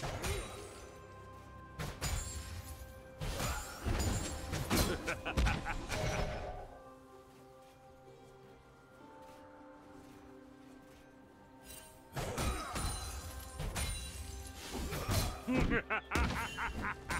Ha ha ha ha ha!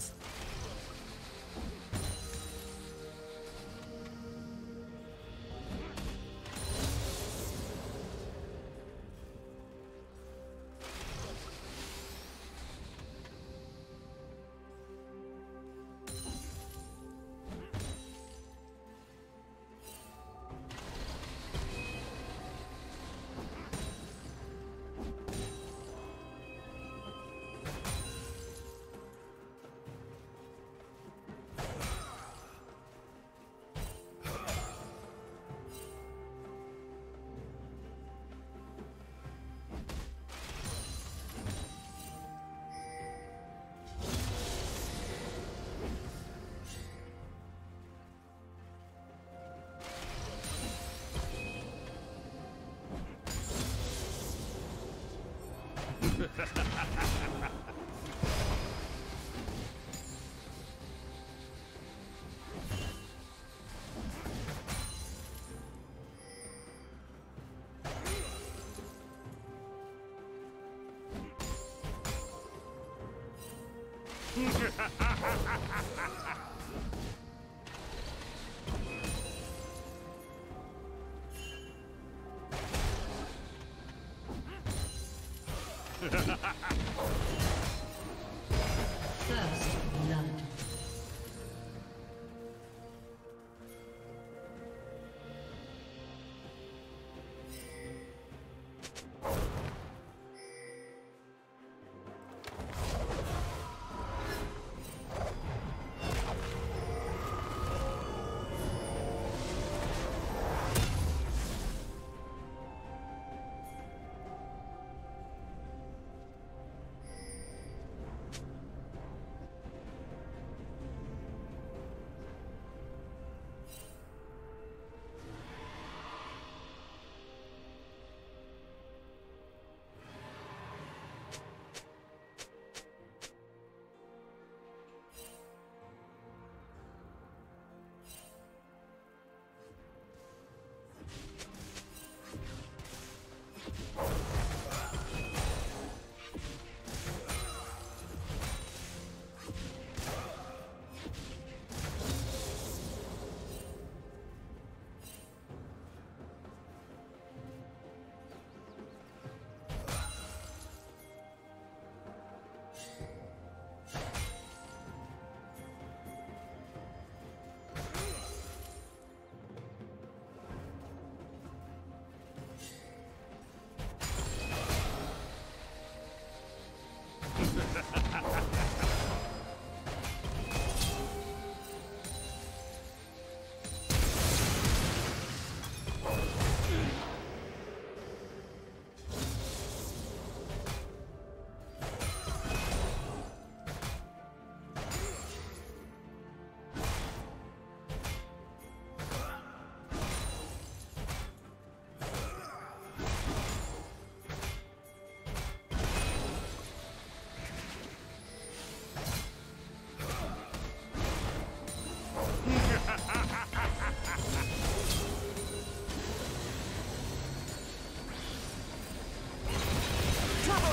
First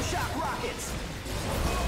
shock rockets!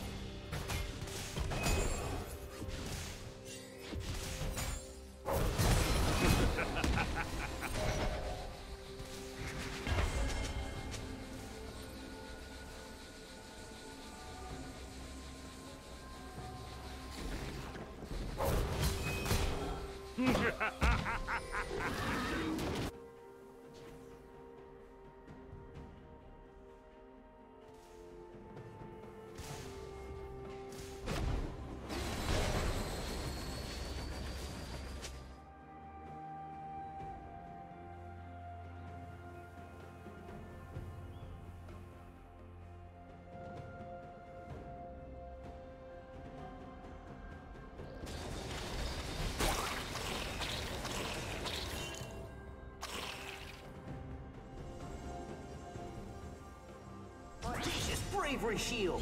Bravery shield.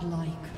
Godlike.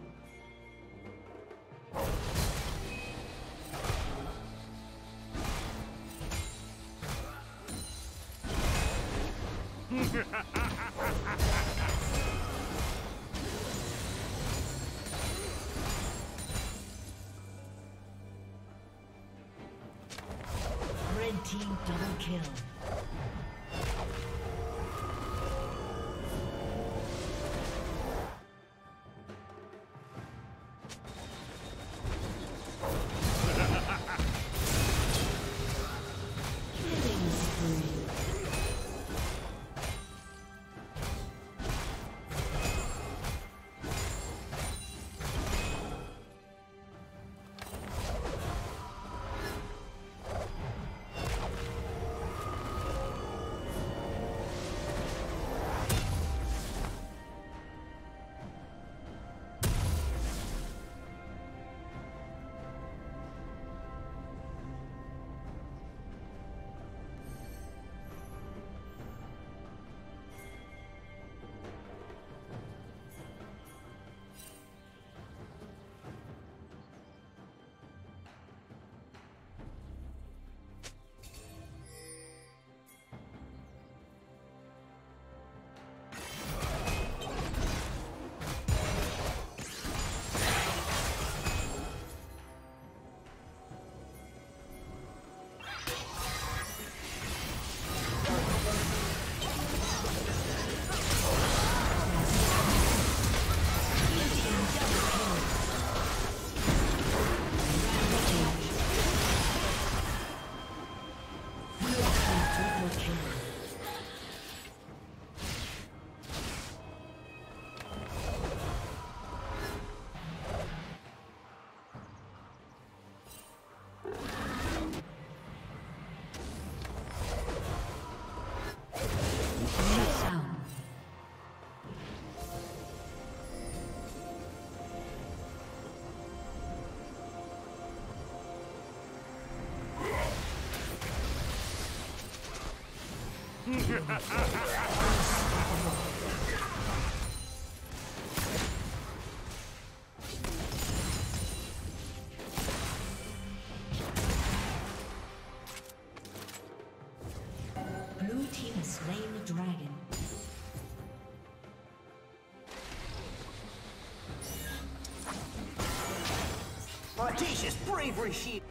Blue team has slain the dragon. Audacious bravery shield.